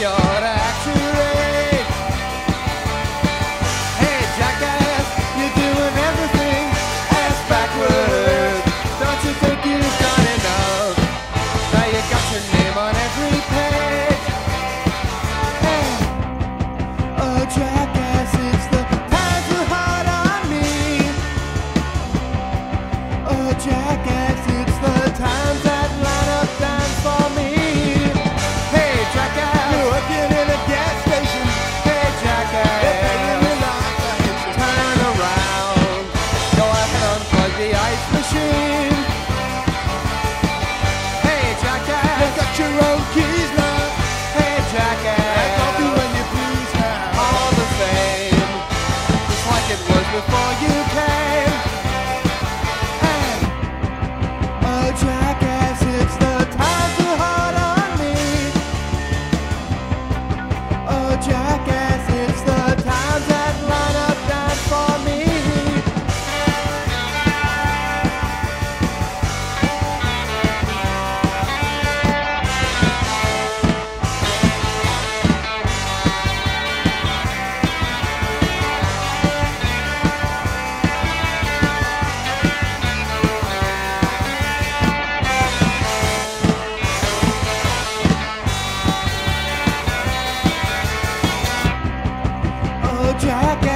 llorar. jacket. jacket.